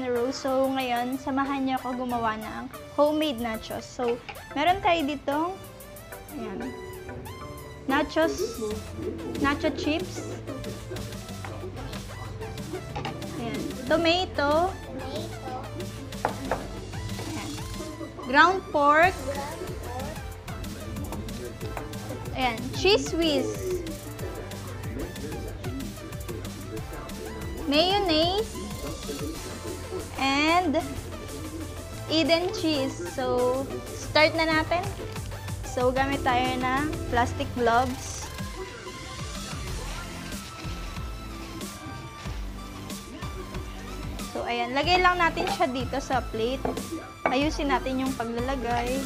Rose. So, ngayon, samahan niyo ako gumawa ng homemade nachos. So, meron tayo ditong ayan, nachos, nacho chips. Ayan. Tomato. Ayan. Ground pork. Ayan. Cheese whiz. mayonnaise, and Eden cheese. So, start na natin. So, gamit tayo ng plastic gloves. So, ayan. Lagay lang natin siya dito sa plate. Ayusin natin yung paglalagay.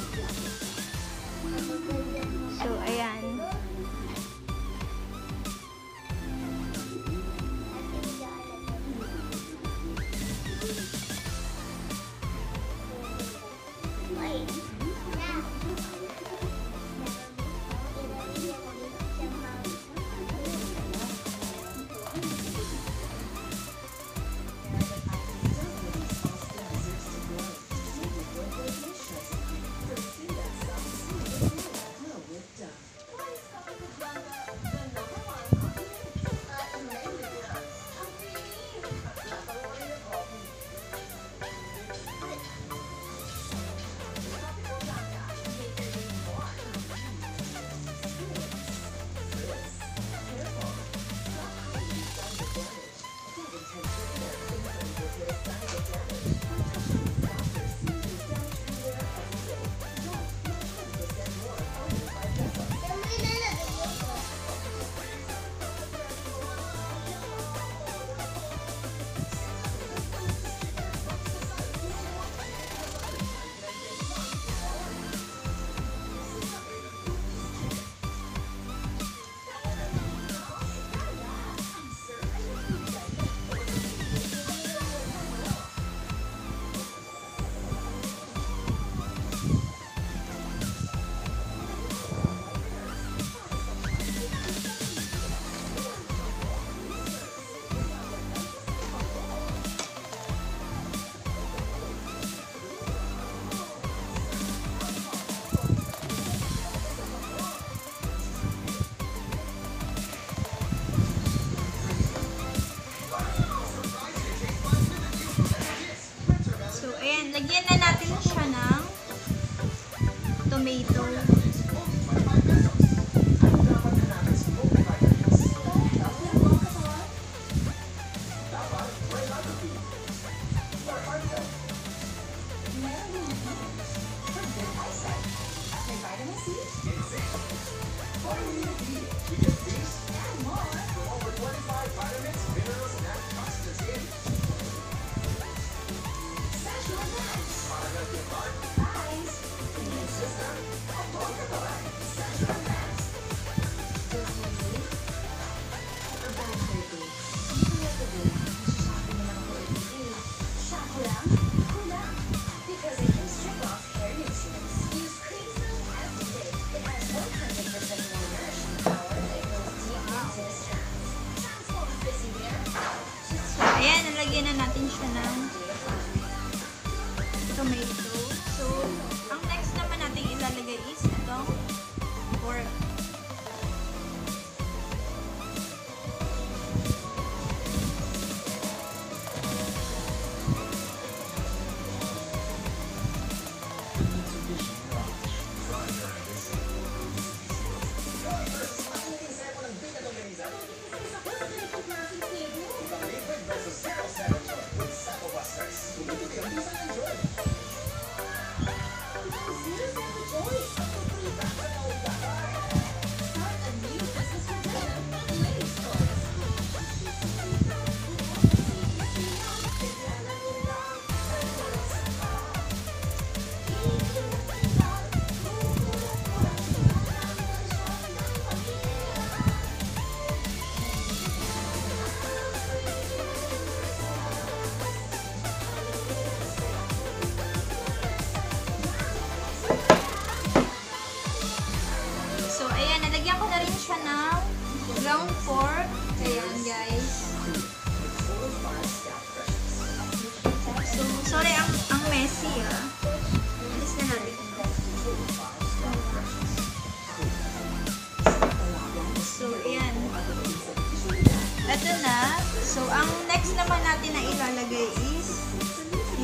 Ito na. So, ang next naman natin na ilalagay is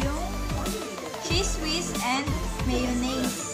yung cheese whiz and mayonnaise.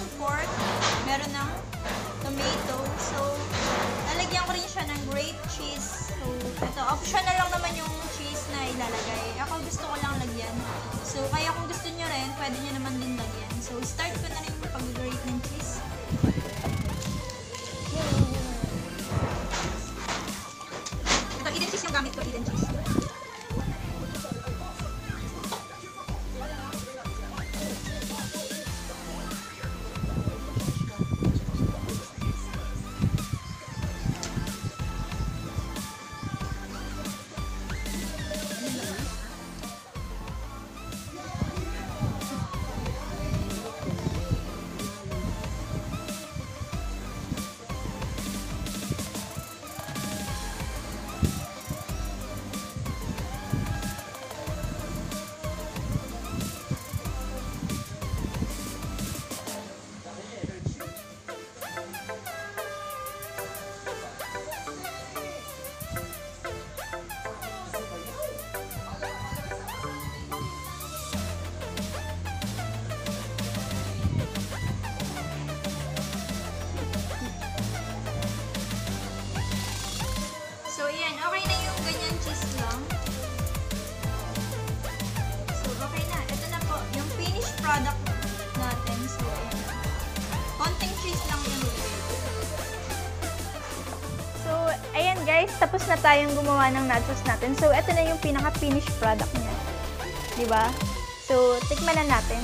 Ground pork, meron ng tomato. So, lalagyan ko rin siya ng grape cheese. So, ito, optional lang naman yung cheese na ilalagay. Ako gusto ko lang lagyan. So, kaya kung gusto nyo rin, pwede nyo naman din lagyan. So, start ko na rin yung pag-grate ng cheese. Ito, Eden cheese yung gamit ko, Eden cheese. So, ayan. Okay na yung ganyan cheese lang. So, okay na. Ito na po. Yung finished product natin. So, ayan. Konting cheese lang yung. So, ayan guys. Tapos na tayong gumawa ng nachos natin. So, ito na yung pinaka-finished product niya. Diba? So, tikman na natin.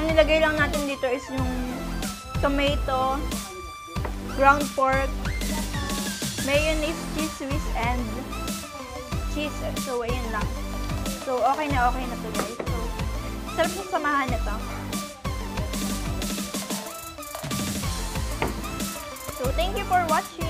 Ang nilagay lang natin dito is yung tomato, ground pork, mayonnaise, cheese whiz, and cheese. So, ayun lang. So, okay na okay na to guys. So, sarap sa samahan nito. So, thank you for watching.